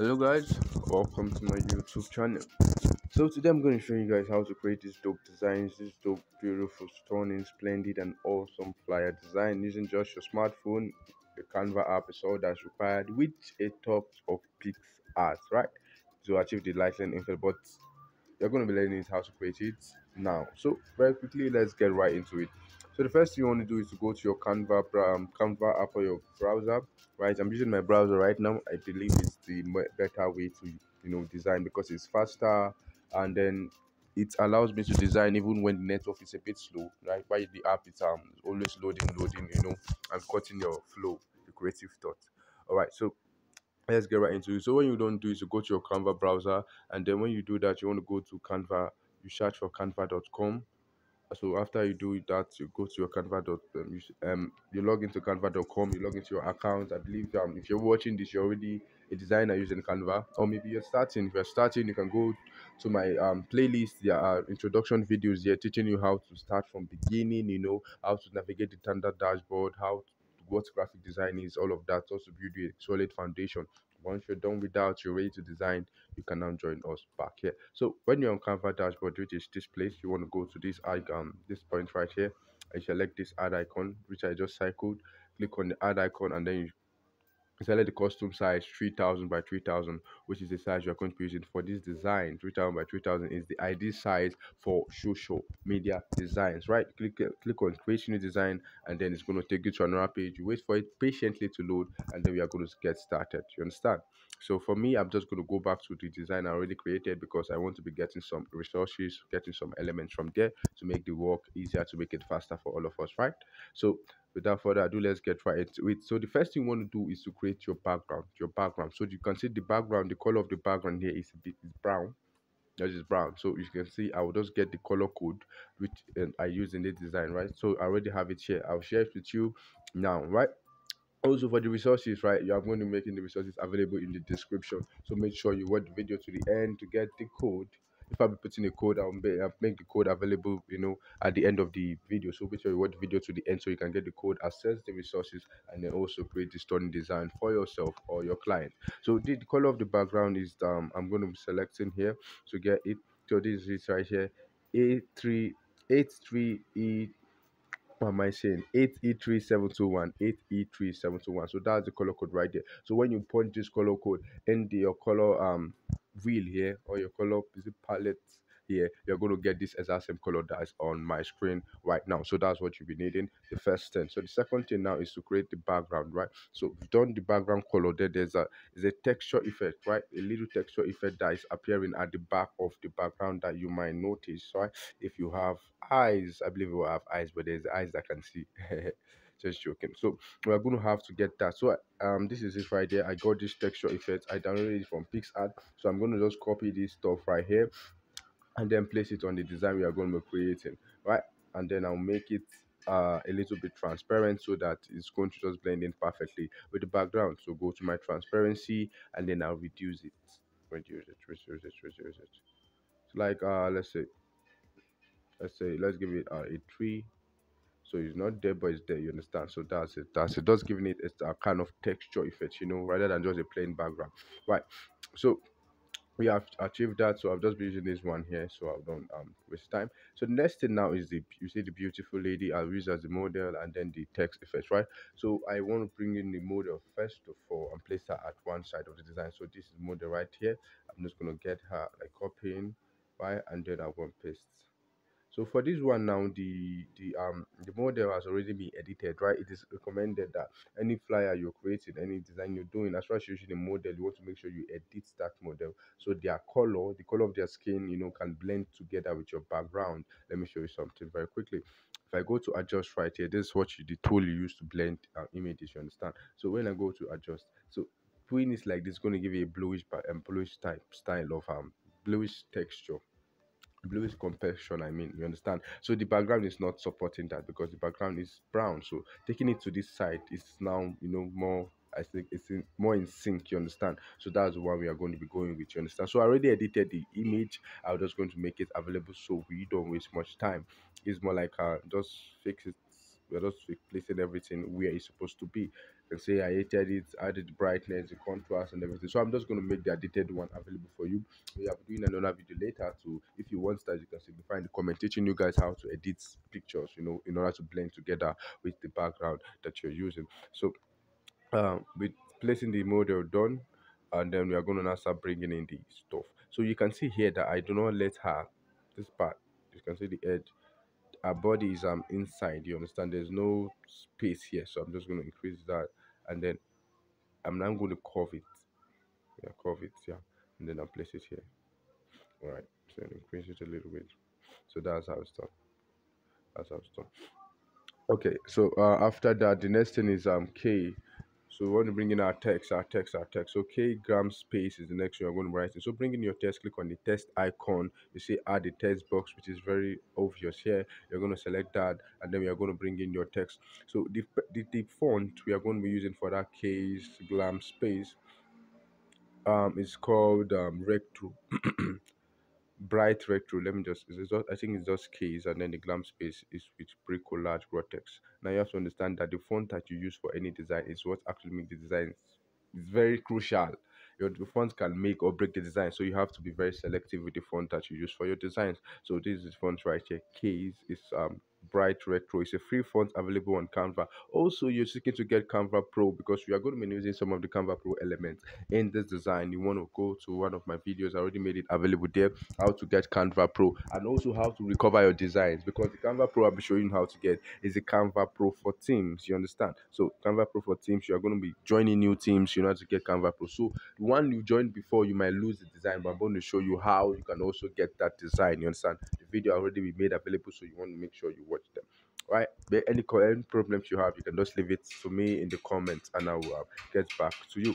hello guys. Welcome to my youtube channel. So today i'm going to show you guys how to create these dope designs this dope beautiful stunning splendid and awesome flyer design. Using just your smartphone. The canva app is all that's required with a top of PicsArt right? To achieve the license info but you're going to be learning how to create it now. So very quickly let's get right into it so the first thing you want to do is to go to your canva um, canva app or your browser right? I'm using my browser right now. I believe it's the better way to you know design because it's faster and then it allows me to design even when the network is a bit slow right? While the app is um always loading loading you know and cutting your flow the creative thought all right so let's get right into it. So what you don't do is you go to your canva browser and then when you do that you want to go to canva you search for canva.com so after you do that you go to your canva dot um, you, um you log into canva.com you log into your account i believe um if you're watching this you're already a designer using canva or maybe you're starting. If you're starting you can go to my um playlist. There are introduction videos here teaching you how to start from beginning you know how to navigate the standard dashboard how to, what graphic design is all of that also build a solid foundation once you're done with that you're ready to design you can now join us back here. So when you're on canva dashboard which is this place you want to go to this icon um, this point right here I select this add icon which i just cycled. Click on the add icon and then you select the custom size 3000 by 3000 which is the size you're going to be using for this design. 3000 by 3000 is the ideal size for social media designs right? Click uh, click on create new design and then it's going to take you to another page. You wait for it patiently to load and then we are going to get started. You understand so for me i'm just going to go back to the design i already created because i want to be getting some resources getting some elements from there to make the work easier to make it faster for all of us right? So without further ado let's get right into it. So the first thing you want to do is to create your background your background. So you can see the background the color of the background here is is brown. That is brown. So you can see i will just get the color code which i use in the design right? So i already have it here. I'll share it with you now right also for the resources right you are going to be making the resources available in the description so make sure you watch the video to the end to get the code if I'll be putting a code, I'll make the code available, you know, at the end of the video. So make sure you watch the video to the end so you can get the code, access the resources, and then also create the stunning design for yourself or your client. So the, the color of the background is um I'm going to be selecting here to get it. So this is right here, A3 83E what am I saying? 8E3721, 8E3721. So that's the color code right there. So when you punch this color code in the, your color um wheel here or your color is it palette here you're going to get this exact same color that's on my screen right now. So that's what you'll be needing the first thing. So the second thing now is to create the background right? So we've done the background color there. There's a is a texture effect right? A little texture effect that is appearing at the back of the background that you might notice right? If you have eyes i believe you have eyes but there's eyes that can see. Just joking. So we're going to have to get that. So um this is it right there. I got this texture effect. I downloaded it from PicsArt so i'm going to just copy this stuff right here and then place it on the design we are going to be creating right? And then i'll make it uh, a little bit transparent so that it's going to just blend in perfectly with the background. So go to my transparency and then i'll reduce it. Reduce it reduce it reduce it. So like uh let's say let's say let's give it uh, a three so it's not there but it's there you understand? So that's it that's it. Just giving it a kind of texture effect you know rather than just a plain background right? So we have achieved that so i've just been using this one here so i don't um waste time. So the next thing now is the you see the beautiful lady i'll use as the model and then the text effects right? So i want to bring in the model first of all and place her at one side of the design. So this is model right here. I'm just going to get her like copying right? And then going to paste so for this one now the the um the model has already been edited right? It is recommended that any flyer you're creating any design you're doing as far as using a model you want to make sure you edit that model. So their color the color of their skin you know can blend together with your background. Let me show you something very quickly. If i go to adjust right here this is what you, the tool you use to blend uh, images you understand? So when i go to adjust so doing is like this going to give you a bluish um, bluish type style of um bluish texture bluish complexion i mean you understand so the background is not supporting that because the background is brown so taking it to this side is now you know more I think it's in, more in sync, you understand? So that's one we are going to be going with, you understand? So I already edited the image. I'm just going to make it available so we don't waste much time. It's more like uh, just fix it. We're just placing everything where it's supposed to be. Can say I edited it, added brightness, the contrast, and everything. So I'm just going to make the edited one available for you. We are doing another video later to, if you want that, you can simply find the comment teaching you guys how to edit pictures, you know, in order to blend together with the background that you're using. So um, with placing the model done, and then we are going to now start bringing in the stuff. So you can see here that I do not let her this part. You can see the edge our body is um inside you understand there's no space here so i'm just going to increase that and then i'm now going to curve it. Yeah curve it yeah and then i'll place it here. All right so increase it a little bit. So that's how it's done. That's how it's done. Okay so uh, after that the next thing is um k so we want to bring in our text, our text, our text. So gram space is the next one you're going to write in. So bring in your text, click on the text icon. You see add the text box, which is very obvious here. You're going to select that and then we are going to bring in your text. So the, the, the font we are going to be using for that K's glam space um is called um recto bright retro let me just it's just, i think it's just keys and then the glam space is with Bricolage Grotesque now you have to understand that the font that you use for any design is what actually makes the design it's very crucial. Your font can make or break the design so you have to be very selective with the font that you use for your designs. So this is font right here. Keys is um bright retro. It's a free font available on canva. Also you're seeking to get canva pro because we are going to be using some of the canva pro elements in this design. You want to go to one of my videos i already made it available there how to get canva pro and also how to recover your designs because the canva pro i'll be showing you how to get is the canva pro for teams you understand? So canva pro for teams you are going to be joining new teams you know how to get canva pro. So one you joined before you might lose the design but i'm going to show you how you can also get that design you understand? The video already be made available so you want to make sure you watch them right? Any, any problems you have you can just leave it to me in the comments and i will uh, get back to you.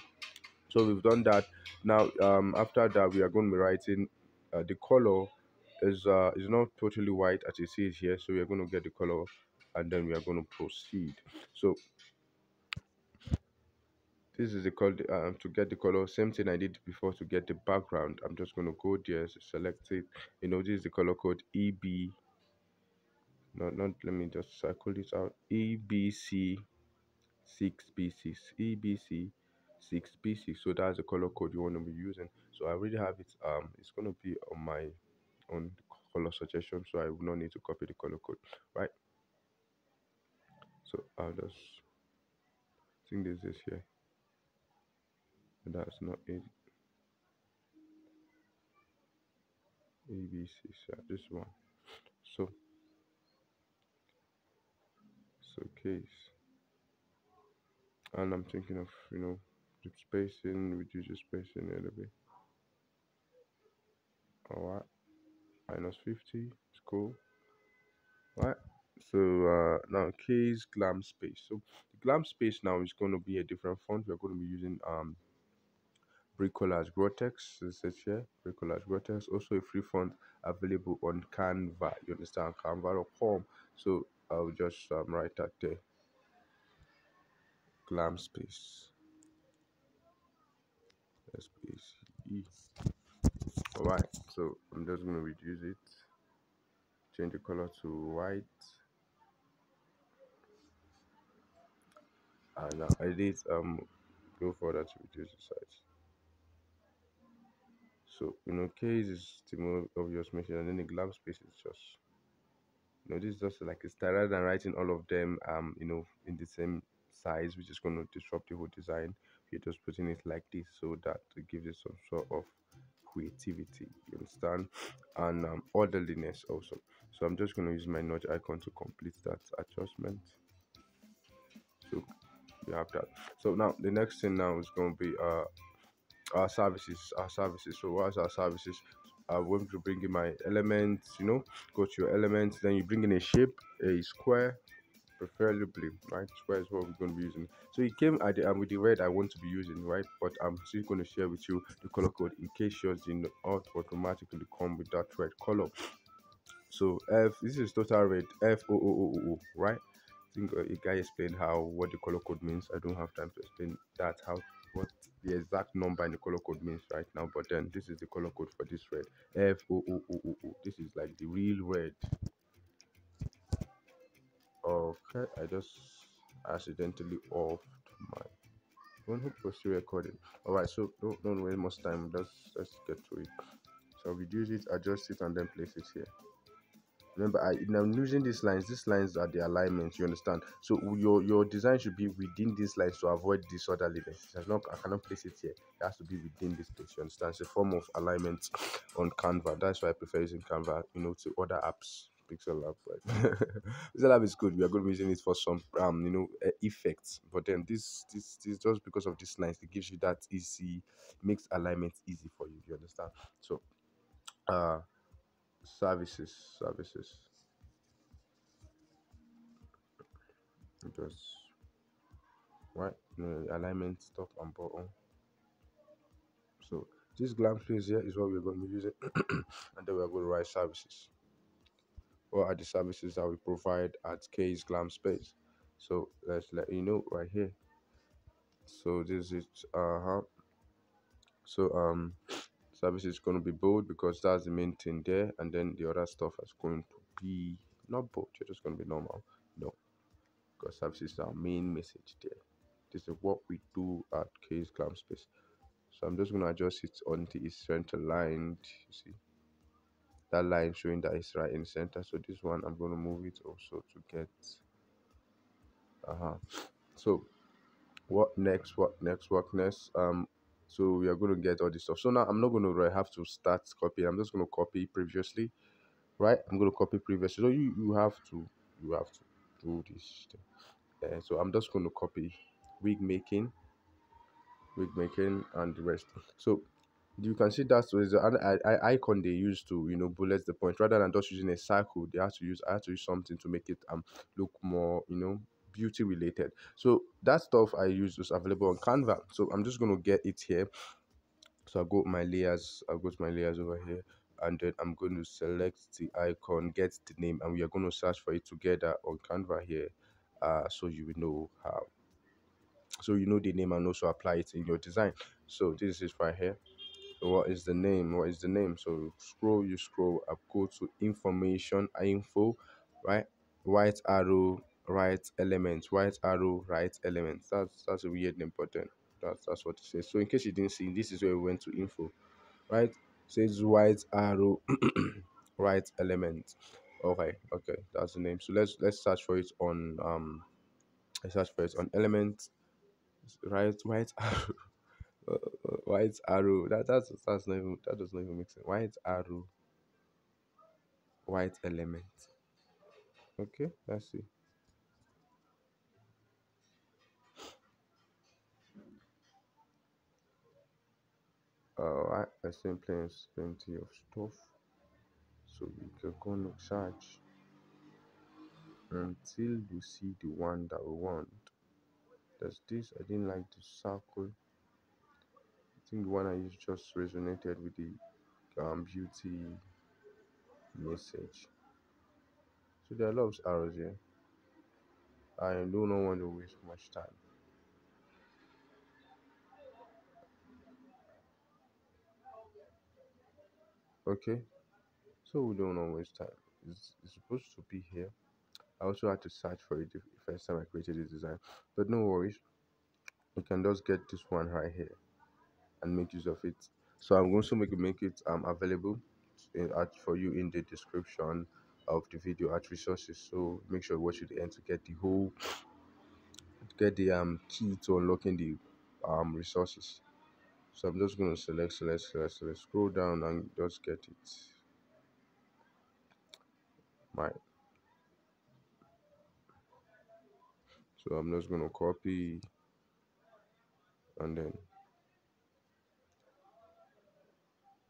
So we've done that. Now um after that we are going to be writing uh, the color is uh is not totally white as you see it here so we are going to get the color and then we are going to proceed. So this is the color um, to get the color same thing i did before to get the background. I'm just going to go there select it. You know this is the color code eb not not let me just circle this out. Ebc 6b6 ebc 6b6 so that's the color code you want to be using. So i already have it um it's going to be on my on color suggestion so i will not need to copy the color code right? So i'll just think this is here that's not it. Abc this one. So case and i'm thinking of you know the spacing reduce the spacing a little bit. All right minus 50 it's cool. Right so uh now case glam space. So the glam space now is going to be a different font. We're going to be using um Bricolage Grotesque it says here Bricolage Grotesque also a free font available on canva. You understand? Canva.com so i'll just um, write that there glam space. Space e all right so i'm just going to reduce it. Change the color to white. And now edit um go further to reduce the size. So you know case is the more obvious mention and then the glam space is just you know this is just like it's rather than writing all of them um you know in the same size which is going to disrupt the whole design. You're just putting it like this so that it gives it some sort of creativity you understand? And um, orderliness also. So i'm just going to use my notch icon to complete that adjustment. So we have that. So now the next thing now is going to be uh our services our services. So what's our services i want to bring in my elements you know go to your elements then you bring in a shape a square preferably right? Square is what we're going to be using. So it came at the, with the red i want to be using right? But i'm still going to share with you the color code in case yours didn't automatically come with that red color. So f this is total red f o o o o o right? I think uh, a guy explained how what the color code means. I don't have time to explain that how the exact number and the color code means right now but then this is the color code for this red. F o o o o o. This is like the real red. Okay i just accidentally off my hope was still recording. All right so don't, don't waste much time. Let's let's get to it. So reduce it adjust it and then place it here remember i now using these lines these lines are the alignments you understand? So your your design should be within these lines to avoid disorderliness it's not i cannot place it here. It has to be within this place you understand? It's a form of alignment on canva. That's why i prefer using canva you know to other apps. Pixel lab pixel lab is good. We are going to be using it for some um you know uh, effects. But then this this this just because of this lines it gives you that easy makes alignment easy for you you understand? So uh services services. Just right no, alignment top and bottom. So this glam space here is what we're going to be using and then we're going to write services. What are the services that we provide at case glam space? So let's let you know right here. So this is uh-huh. So um service is going to be bold because that's the main thing there and then the other stuff is going to be not bold it's just going to be normal. No. Because services is our main message there. This is what we do at case glam space. So i'm just going to adjust it until it's center lined you see. That line showing that it's right in center. So this one i'm going to move it also to get uh-huh. So what next what next what next? Um so we are going to get all this stuff. So now i'm not going to have to start copying. I'm just going to copy previously right? I'm going to copy previously. So you you have to you have to do this thing. Uh, so i'm just going to copy wig making wig making and the rest. So you can see that so is an icon they use to you know bullet the point. Rather than just using a circle they have to use i have to use something to make it um look more you know beauty related. So that stuff i use is available on canva. So i'm just going to get it here. So i'll go my layers i'll go to my layers over here and then i'm going to select the icon get the name and we are going to search for it together on canva here uh so you will know how. So you know the name and also apply it in your design. So this is right here. What is the name? What is the name? So scroll you scroll up go to information info right? White arrow right element right arrow right element. That's that's a weird but then that's that's what it says. So in case you didn't see this is where we went to info right? Says white arrow right element. Okay okay that's the name. So let's let's search for it on um let's search for it on element right white arrow uh, white arrow. That that's that's not even that does not even make sense. White arrow white element. Okay let's see Alright, I think plenty, plenty of stuff. So we can go search until we see the one that we want. There's this, I didn't like the circle. I think the one I used just resonated with the um, beauty message. So there are lots of arrows here. I do not want to waste much time. Okay. So we don't know waste time it's, supposed to be here. I also had to search for it the first time i created this design. But no worries. You can just get this one right here and make use of it. So i'm going to make it make it um available in, at, for you in the description of the video at resources. So make sure you watch to the end to get the whole get the um key to unlocking the um resources so I'm just going to select, select, select, select, scroll down and just get it. My. So I'm just going to copy and then,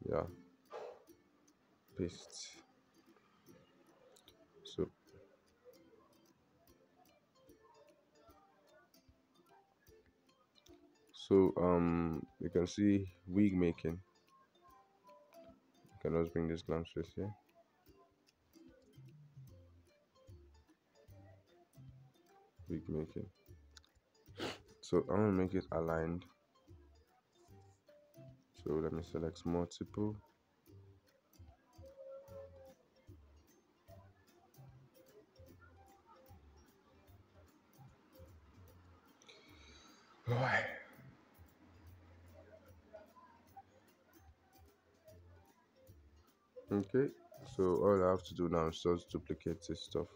yeah, paste. So um you can see wig making. You can also bring this glam space here. Wig making. So i want to make it aligned. So let me select multiple okay so all i have to do now is just duplicate this stuff.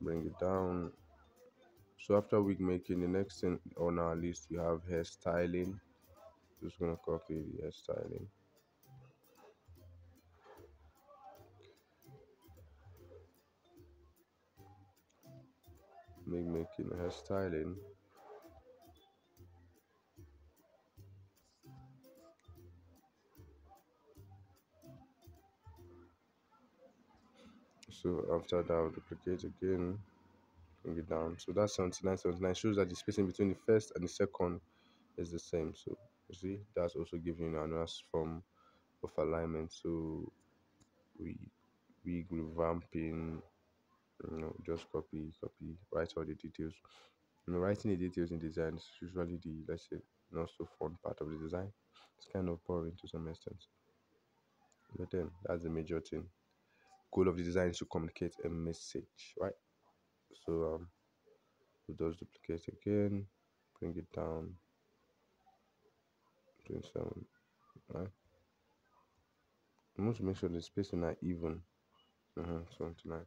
Bring it down. So after wig making the next thing on our list we have hairstyling just gonna copy the hairstyling make making hairstyling so after that I'll duplicate again bring it down. So that's 79 79 shows that the spacing between the first and the second is the same. So you see that's also giving you another form of alignment. So we we revamping you know just copy copy write all the details. You know writing the details in design is usually the let's say not so fun part of the design. It's kind of boring to some extent. But then that's the major thing goal of the design is to communicate a message right? So um we just duplicate again bring it down. 27 right I want to make sure the spacing are even. Uh-huh, 79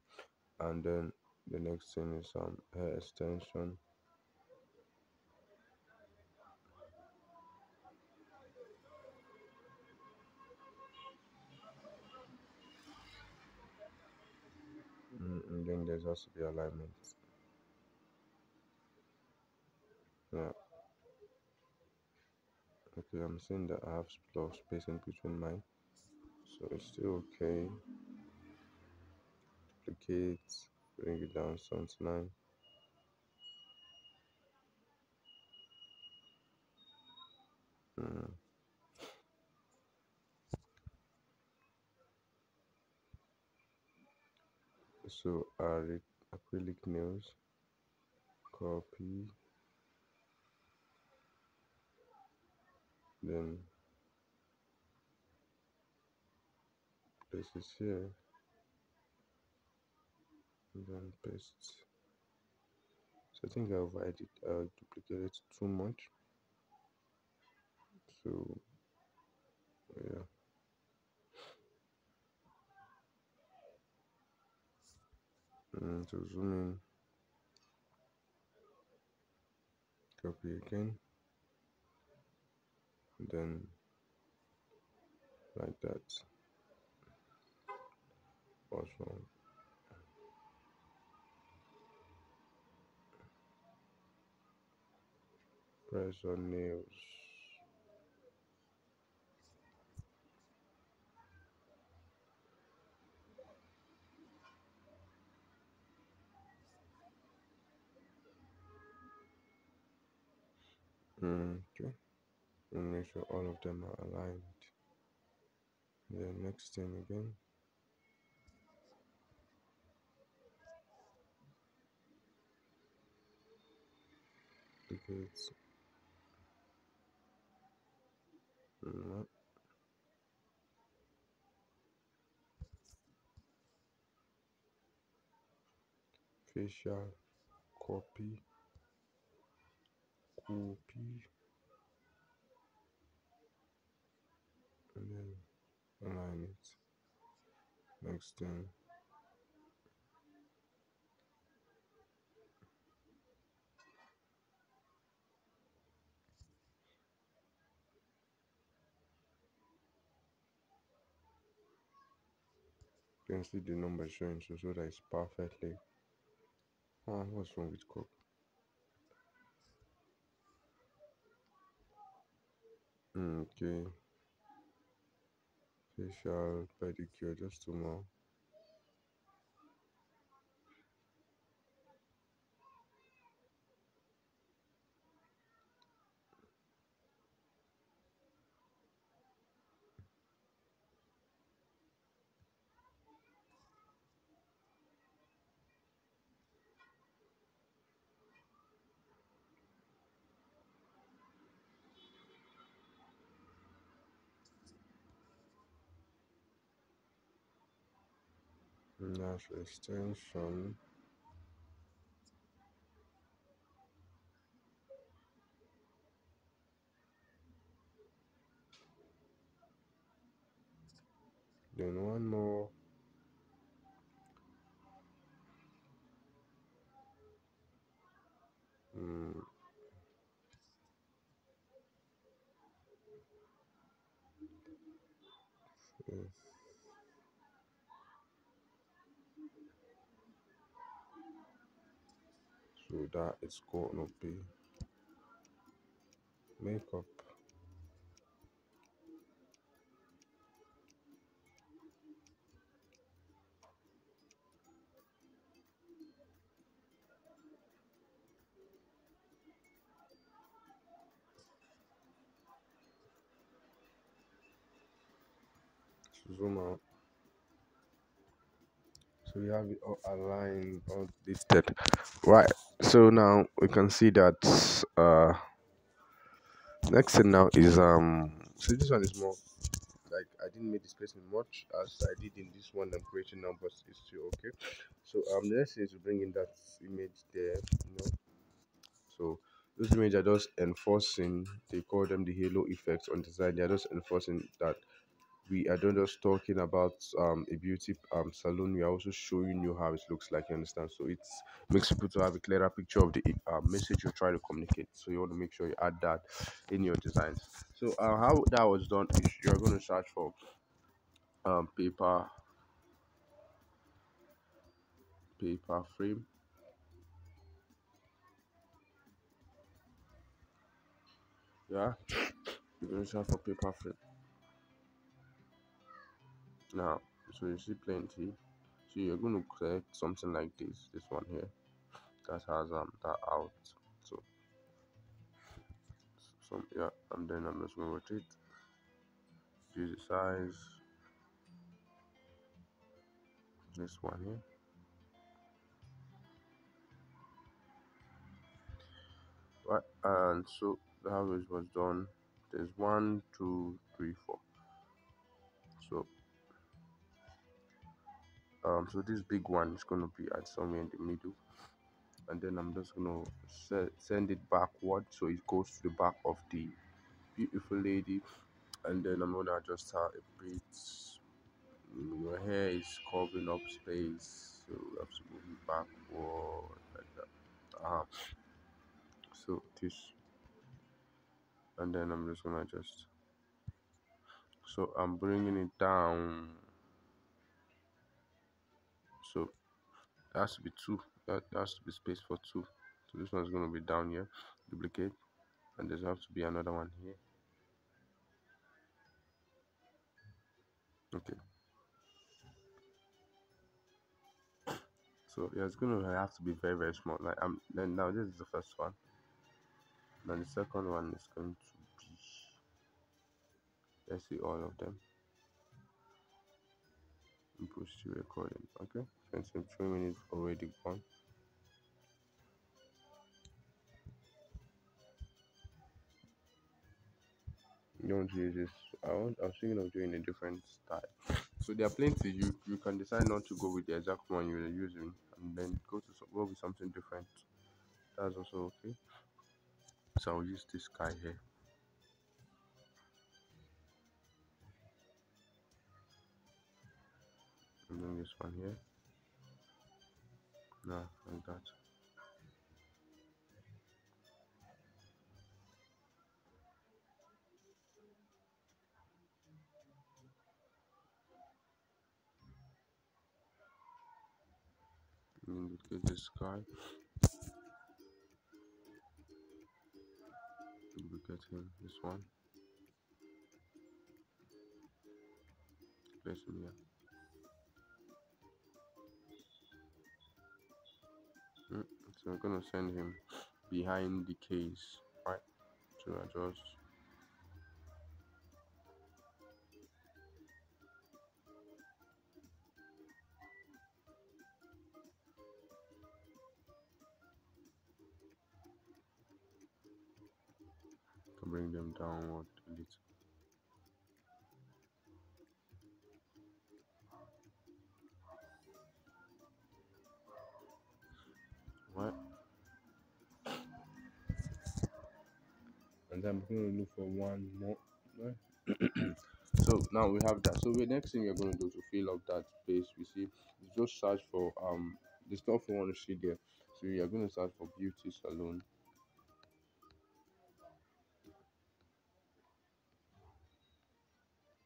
and then the next thing is um hair extension and then there's has to be alignment. Yeah. Okay i'm seeing that i have a lot of spacing between mine so it's still okay. Duplicate bring it down 79 mm. So uh, acrylic nails copy then this here and then paste so I think I've added uh, duplicated too much. So yeah mm, so zoom in. Copy again. Then like that. Wrong press on nails mm, okay and make sure all of them are aligned. Then next thing again. Duplicate mm, facial copy copy and then align it. Next thing. You can see the number showing so, so that it's perfectly. Ah what's wrong with copy okay facial pedicure just two more lash extension then one more mm. Mm. That is gonna be makeup zoom out so we have it all aligned all listed. Right so now we can see that uh next thing now is um so this one is more like i didn't make this placement much as i did in this one i'm creating numbers it's still okay. So um the next thing is to bring in that image there you know. So those images are just enforcing they call them the halo effects on design. They're just enforcing that we are not just talking about um, a beauty um, salon. We are also showing you how it looks like you understand? So it makes people to have a clearer picture of the uh, message you're trying to communicate. So you want to make sure you add that in your designs. So uh, how that was done is you're going to search for um, paper paper frame. Yeah. You're going to search for paper frame now so you see plenty. So you're going to select something like this this one here that has um that out. So so yeah and then i'm just going to rotate. Use the size. This one here. Right and so how it was done. There's one two three four. So um so this big one is going to be at somewhere in the middle. And then i'm just going to se- send it backward so it goes to the back of the beautiful lady. And then i'm going to adjust her a bit. Mm, your hair is covering up space so you have to move it backward like that. Uh so this. And then i'm just gonna adjust. So i'm bringing it down so has to be two. That has to be space for two. So this one's going to be down here. Duplicate. And there's have to be another one here. Okay. So yeah it's going to have to be very very small. Like i'm then now this is the first one. Then the second one is going to be let's see all of them. Push to recording okay since three minutes already gone. You don't use this i want i was thinking of doing a different style. So there are plenty. You you can decide not to go with the exact one you're using and then go to go with something different. That's also okay. So i'll use this guy here. And then this one here no like that and duplicate this guy? Duplicate him this one? Place him here so I'm gonna send him behind the case. Right. To adjust to bring them downward a little I'm gonna look for one more right? so now we have that. So the next thing we're going to do to fill up that space we see is just search for um the stuff we want to see there. So are going to search for beauty salon.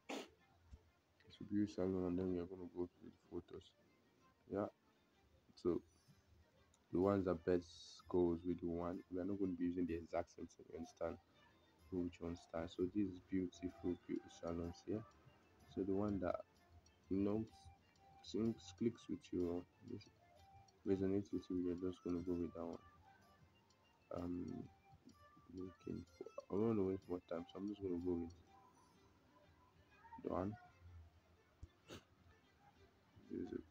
So beauty salon and then we are going to go to the photos. Yeah. So the ones that best goes with the one we are not going to be using the exact same thing you understand one style so this is beautiful beauty salons here. So the one that you know seems clicks with you resonates with you you're just to go with that one. Um looking for i don't to waste more time so i'm just going to go with the one. It.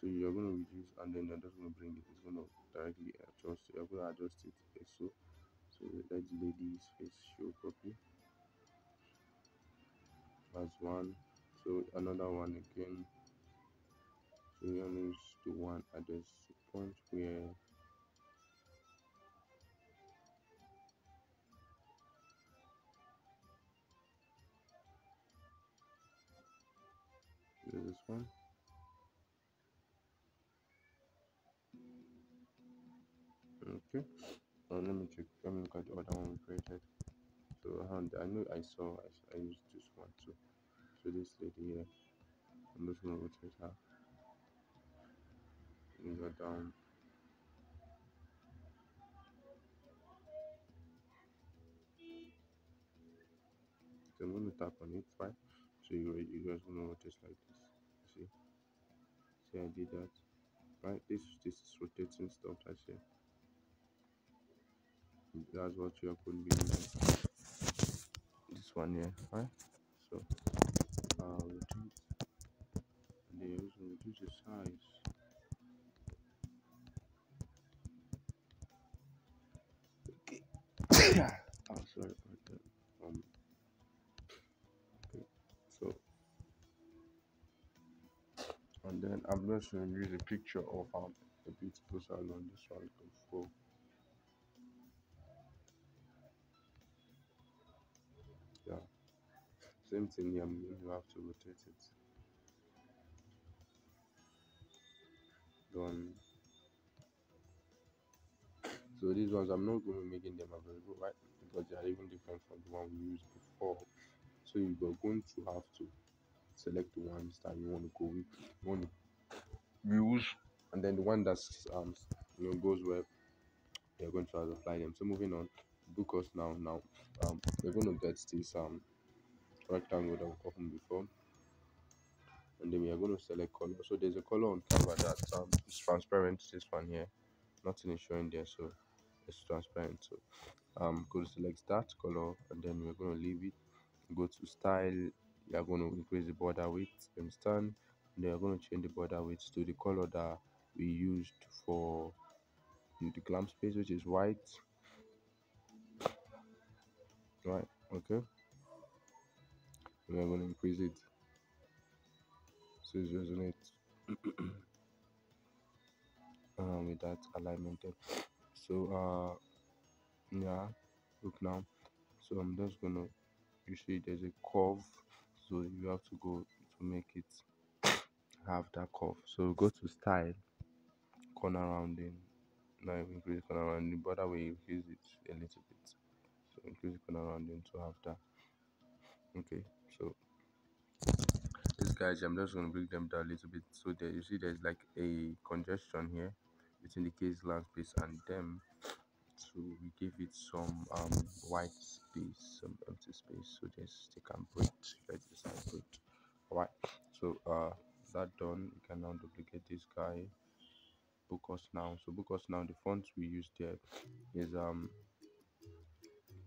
So you're to reduce and then you're just to bring it. It's to directly adjust you're to adjust it so so let the lady's face show properly. That's one. So another one again. So you use the one at this point where this one okay? Now let me check. Let me look at the other one we created. So i know i saw i, I used this one too. So this lady here. I'm just to rotate her. Move her down. So i'm to tap on it right? So you, you guys going to rotate like this see? See i did that right? This this is rotating stuff that's it that's what you're going to be using. This one here right so uh then you also reduce the size. Okay oh sorry about that. Um okay so and then i'm just going to use a picture of um a beautiful salon. This one before yeah same thing here you have to rotate it. Done so these ones i'm not going to be making them available right? Because they are even different from the one we used before. So you're going to have to select the ones that you want to go with you want to use and then the one that's um you know goes where you're going to apply them. So moving on book us now now um we're going to get this um rectangle that we've opened before. And then we are going to select color. So there's a color on canva that. Um is transparent. This one here. Nothing is showing there so it's transparent. So um go to select that color and then we're going to leave it. Go to style. You are going to increase the border width understand and then you're going to change the border width to the color that we used for the glam space which is white. Right okay and going to increase it. So it resonates um, with that alignment there. so uh yeah look now. So i'm just gonna you see there's a curve. So you have to go to make it have that curve. So go to style corner rounding. Now increase corner rounding. But that way increase it a little bit. So increase corner rounding to have that. Okay so these guys i'm just going to break them down a little bit. So there you see there's like a congestion here between the case land space and them. So we give it some um white space some empty space. So just they can breathe let this side breathe all right so uh that done you can now duplicate this guy. Book us now. So book us now. The font we use there is um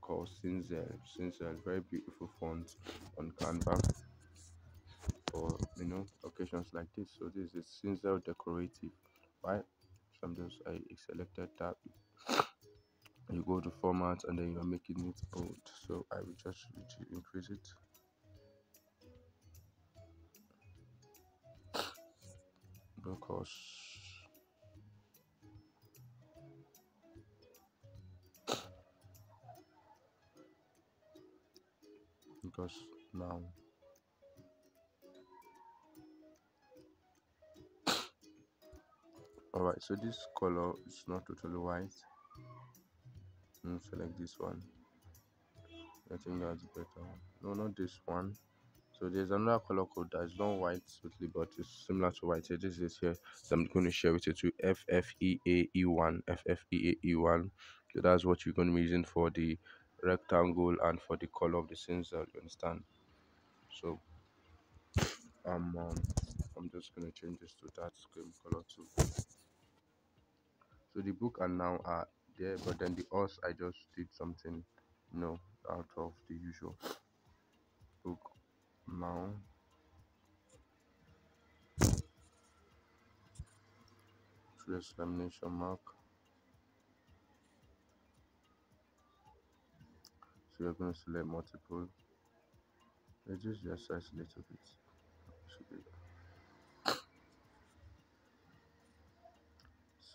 called Cinzel. Cinzel, very beautiful font on Canva for you know occasions like this. So this is Cinzel decorative, right? So I'm just I selected that. You go to format and then you're making it bold. So I will just increase it. Because because now alright so this color is not totally white. And select this one. I think that's better no not this one. So there's another color code that is not white totally but it's similar to white. Here this is here so I'm going to share with you to FFEAE1 FFEAE1 so that's what you're going to be using for the rectangle and for the color of the stencil you understand? So um, um i'm just to change this to that same color too. So the book and now are there but then the us i just did something you know out of the usual book now. Trace mark so you're going to select multiple reduce your size a little bit.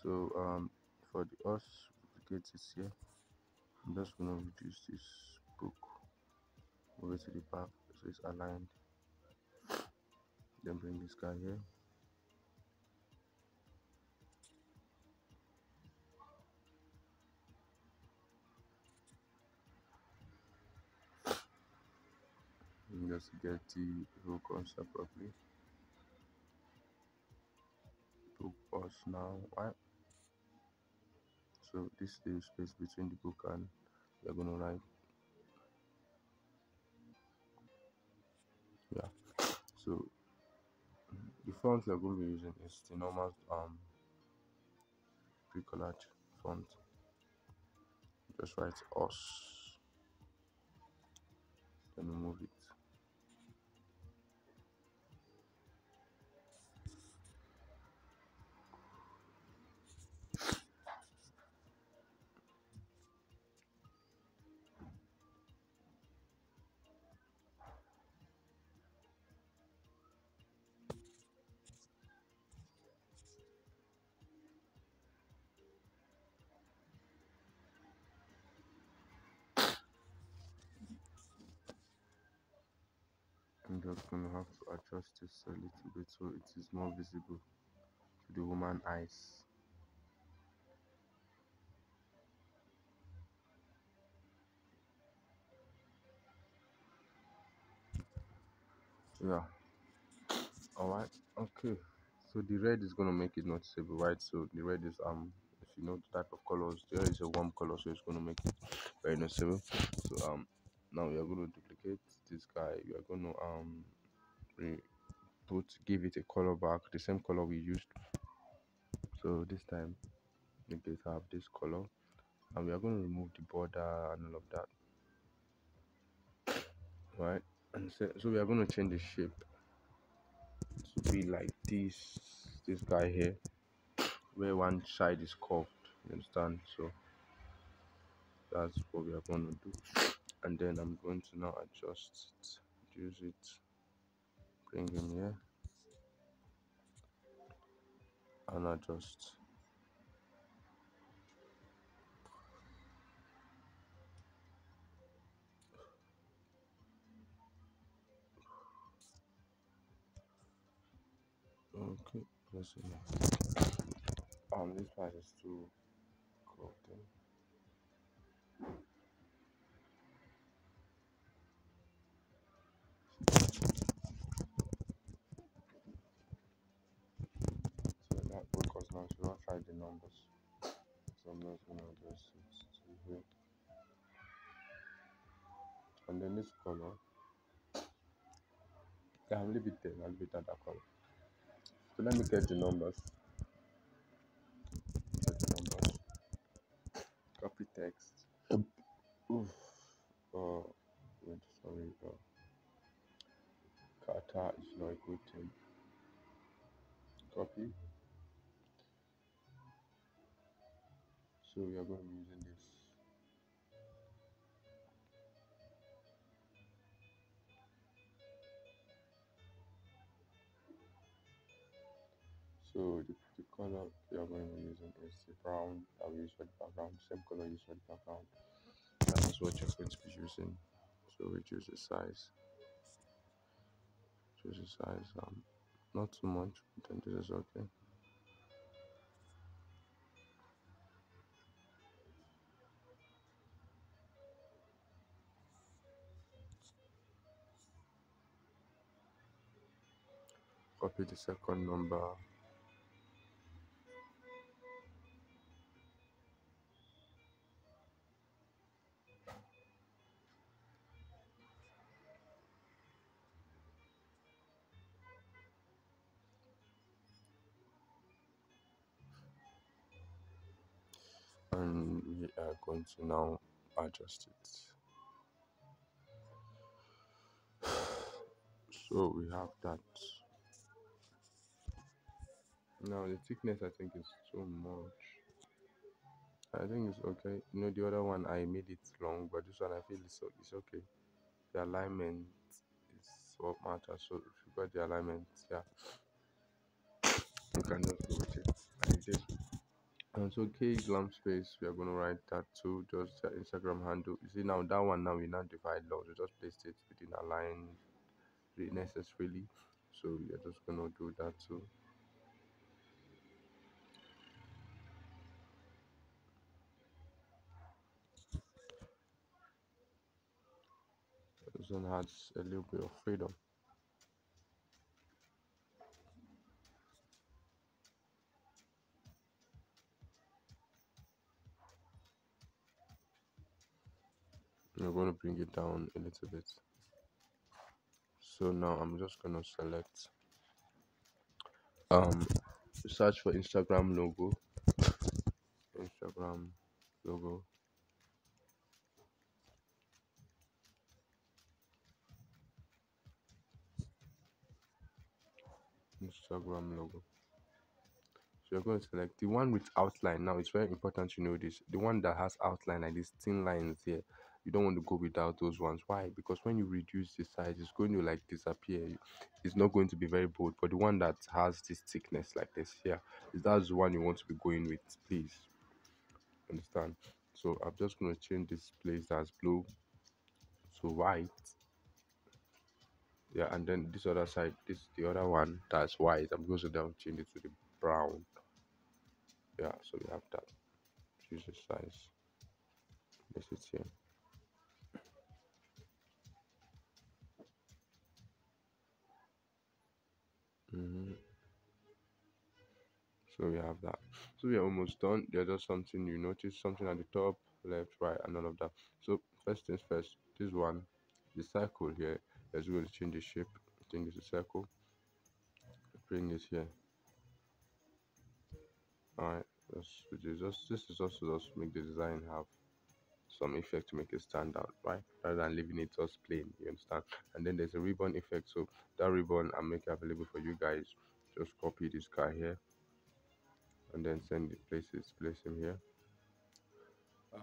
So um for the us duplicate is here i'm just going to reduce this book move it to the back so it's aligned. Then bring this guy here just get the whole concept properly book us now so this is the space between the book and we're going to write yeah. So the font we're going to be using is the normal um Bricolage font. Just write us. Then move it Going to have to adjust this a little bit so it is more visible to the woman eyes. Yeah. All right okay. So the red is to make it noticeable right? So the red is um if you know the type of colors there is a warm color so it's to make it very noticeable. So um now we are to duplicate this guy we are going to um put give it a color back the same color we used. So this time make it have this color and we are going to remove the border and all of that. Right? And so, so we are going to change the shape to be like this this guy here where one side is curved you understand? So that's what we are going to do and then i'm going to now adjust it use it bring him here. And adjust. Okay let's see. Um this part is too in because now she will try the numbers so i'm not gonna adjust it to here and then this color yeah, i'll leave it there i'll leave it at that color so let me get the numbers get the numbers copy text Oof. Uh, wait, sorry. Uh, Qatar is not a good thing. Copy. So we are going to be using this. So the, the color we are going to be using is the brown that we use for the background, same color used for the background. That is what you're going to be using. So we choose the size choose the size um not too much then this is okay copy the second number. And we are going to now adjust it. So we have that now the thickness i think is too much i think it's okay you know the other one i made it long but this one i feel it's, it's okay the alignment is what matters so if you got the alignment yeah you can just go with it and it is and so K Glam space, we are going to write that too, just Instagram handle. You see now that one now we now divide laws. We just placed it within a line necessarily. So we are just going to do that too. One has a little bit of freedom. I'm going to bring it down a little bit. So now I'm just going to select um search for Instagram logo. Instagram logo. Instagram logo. So you're going to select the one with outline. Now it's very important to know this. The one that has outline like these thin lines here you don't want to go without those ones why because when you reduce the size it's going to like disappear it's not going to be very bold but the one that has this thickness like this here is that's the one you want to be going with please understand so i'm just going to change this place that's blue to white yeah and then this other side this the other one that's white i'm going to down change it to the brown yeah so we have that choose the size this is here Mm-hmm. So we have that. So we are almost done. There's just something you notice, something at the top, left, right, and all of that. So first things first, this one, the circle here, let's go to change the shape. I think it's a circle. Bring this here. Alright, just just this is also just make the design have some effect to make it stand out, right? Rather than leaving it just plain, you understand? And then there's a ribbon effect. So that ribbon I'm making available for you guys. Just copy this guy here and then send it places, place him here.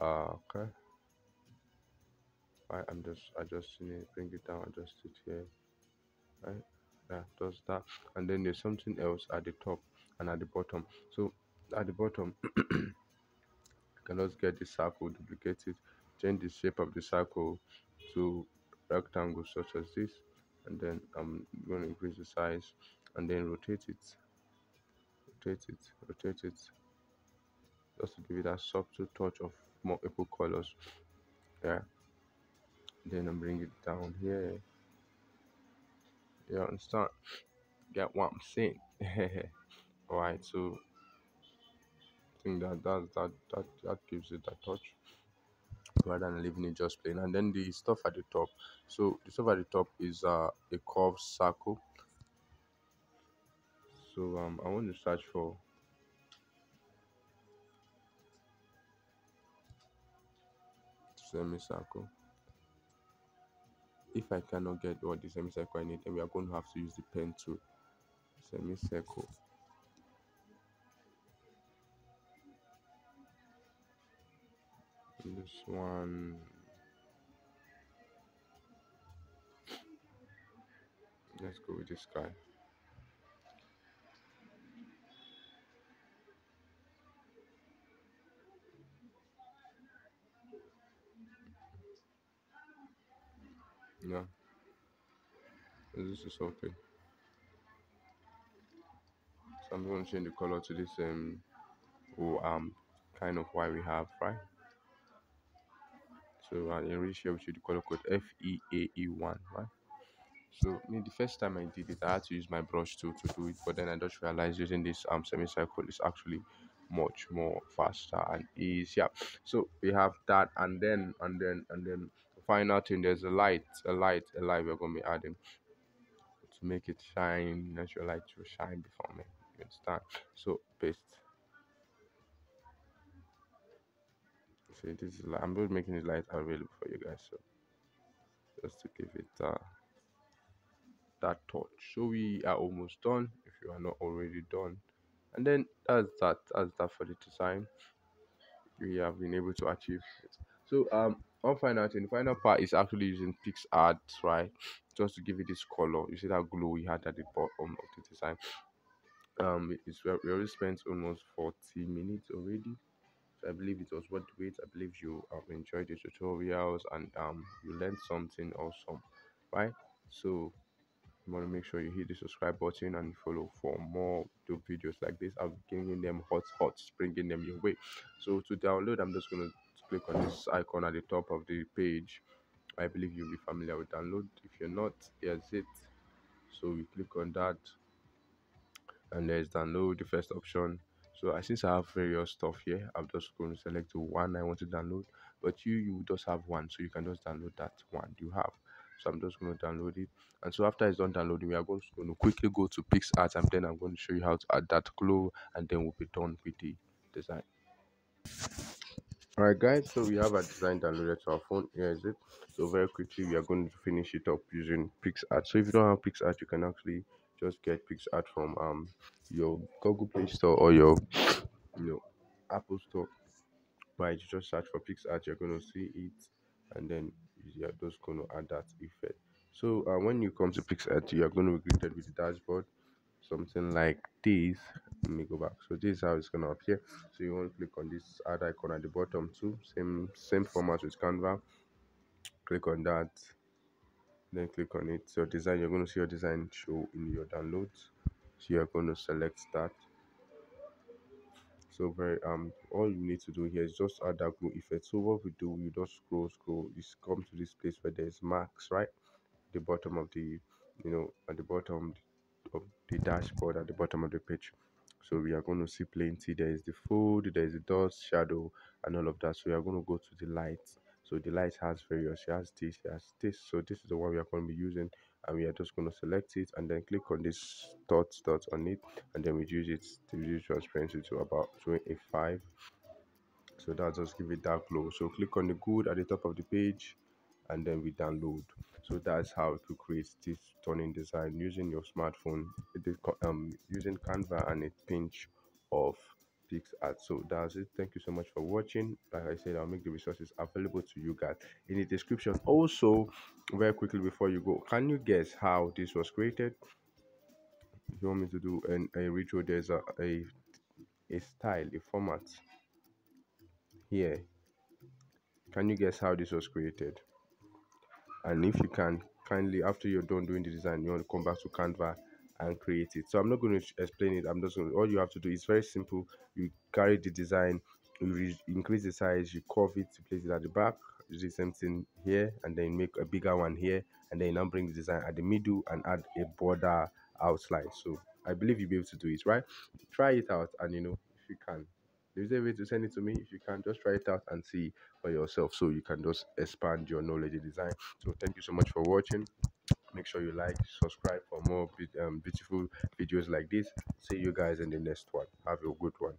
Uh, okay. I'm just adjusting it, bring it down, adjust it here. Right, yeah, does that. And then there's something else at the top and at the bottom. So at the bottom can just get the circle, duplicate it, change the shape of the circle to rectangle such as this, and then I'm going to increase the size and then rotate it, rotate it, rotate it, just to give it a subtle touch of multiple colors. Yeah. Then I bring it down here. You understand? Get what I'm saying? Alright, so think that that that that, that gives it a touch rather than leaving it just plain and then the stuff at the top so the stuff at the top is uh, a curved circle so um i want to search for semicircle if i cannot get what the semicircle i need then we are going to have to use the pen tool semicircle. This one. Let's go with this guy Yeah. This is okay. So I'm going to change the color to this um oh, um kind of why we have right. So I uh, share with you the color code F E A E one right. So I mean, the first time I did it, I had to use my brush tool to do it, but then I just realized using this um semicircle is actually much more faster and easier. So we have that, and then and then and then the final thing there's a light, a light, a light we're gonna be adding to make it shine. Natural light to shine before me. You understand? So paste. See, this is I'm just making the light available for you guys. So just to give it uh that touch so we are almost done if you are not already done and then that's that that's that for the design we have been able to achieve it so um one final thing the final part is actually using PicsArt right? Just to give it this color. You see that glow we had at the bottom of the design? Um it's we already spent almost 40 minutes already. So i believe it was worth wait. I believe you have enjoyed the tutorials and um you learned something awesome right? So you want to make sure you hit the subscribe button and follow for more dope videos like this. Be giving them hot hot bringing them your way. So to download i'm just to click on this icon at the top of the page. I believe you'll be familiar with download. If you're not here's it. So we click on that and there's download the first option. So I since I have various stuff here I'm just going to select the one I want to download. But you you just have one so you can just download that one you have. So I'm just going to download it. And so after it's done downloading we are going to, quickly go to PicsArt and then I'm going to show you how to add that glow and then we'll be done with the design Alright guys, so we have our design downloaded to our phone. Here is it. So very quickly we are going to finish it up using PicsArt. So if you don't have PicsArt, you can actually just get PicsArt from um your Google Play Store or your you know Apple Store. Right, you just search for PicsArt, you're gonna see it, and then you're just gonna add that effect. So uh, when you come to PicsArt, you are going to be greeted with the dashboard, something like this. Let me go back. So this is how it's gonna appear. So you want to click on this add icon at the bottom too. Same same format with Canva. Click on that. Then click on it. So design, you're going to see your design show in your downloads. So you're going to select that. So very um all you need to do here is just add that glue effect. So what we do, we just scroll, scroll, you come to this place where there's marks, right? The bottom of the you know at the bottom the dashboard at the bottom of the page. So we are going to see plenty. There is the food there is the dust shadow and all of that. So we are going to go to the light so the light has various it has this it has this. So this is the one we are going to be using and we are just going to select it and then click on this dot dot on it and then we use it to reduce transparency to about 25 so that just give it that glow. So click on the good at the top of the page and then we download so that's how to create this stunning design using your smartphone um using canva and a pinch of PicsArt. So that's it. Thank you so much for watching. Like I said, I'll make the resources available to you guys in the description. Also, very quickly before you go, can you guess how this was created? If you want me to do an, a ritual, there's a, a a style, a format here. Can you guess how this was created? And if you can kindly after you're done doing the design you want to come back to canva and create it. So i'm not going to explain it. I'm just going to, all you have to do is very simple. You carry the design you increase the size you curve it to place it at the back do the same thing here and then make a bigger one here and then now bring the design at the middle and add a border outline so i believe you'll be able to do it right? Try it out and you know if you can there's a way to send it to me? If you can just try it out and see for yourself so you can just expand your knowledge in design. So thank you so much for watching. Make sure you like subscribe for more um, beautiful videos like this. See you guys in the next one. Have a good one